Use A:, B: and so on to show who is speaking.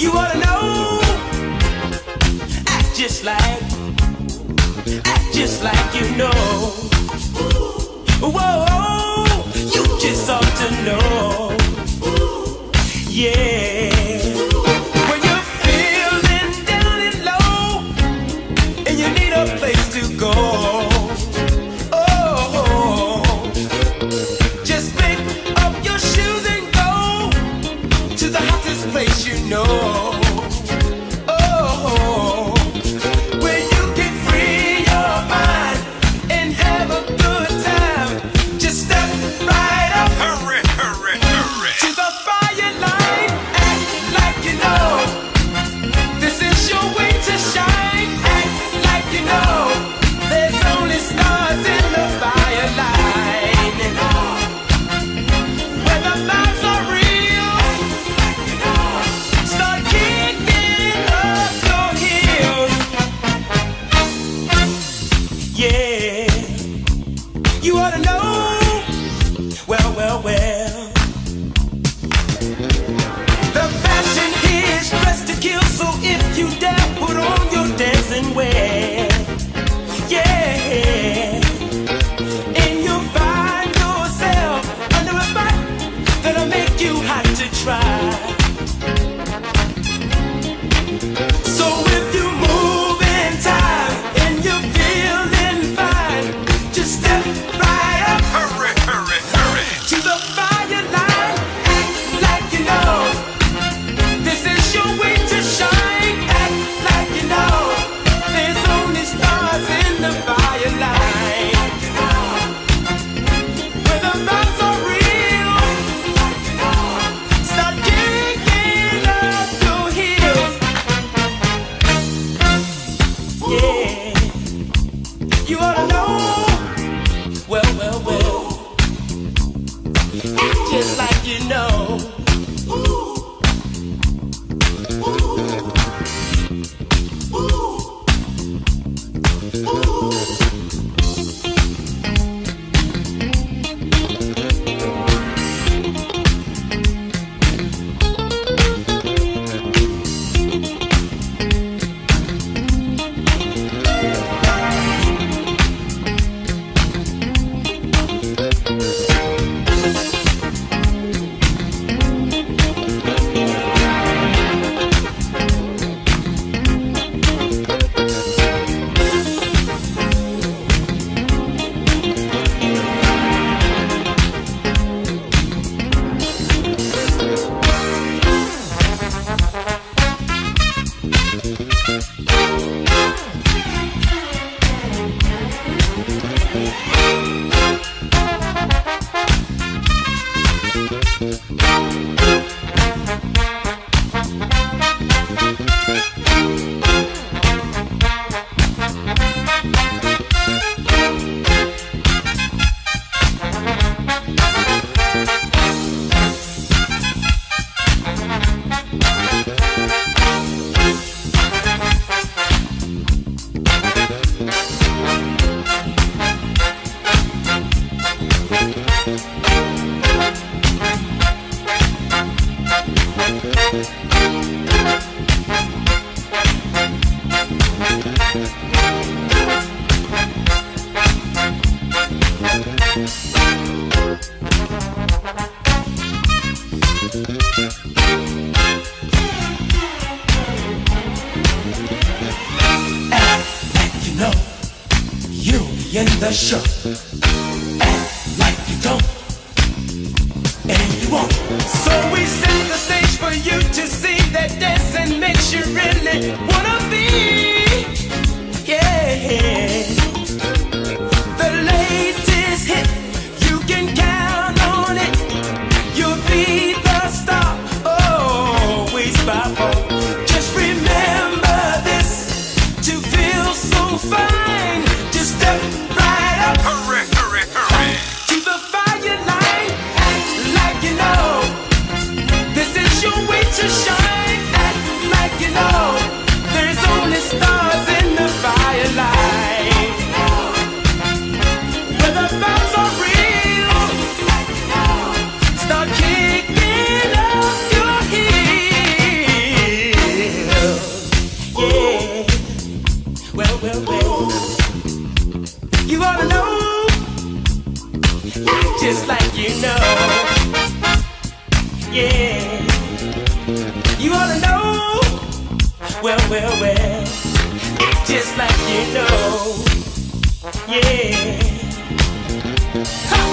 A: You ought to know. Act just like, act just like you know. Whoa, you just ought to know. Yeah. When you're feeling down and low, and you need a place to go. know know you in the show. Act like you don't, and you won't. So we set the stage for you to see that dance makes you really. You ought to know, act just like you know. Yeah, you ought to
B: know,
A: well, well, well, act just like you know. Yeah. Ha!